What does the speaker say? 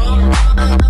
Oh.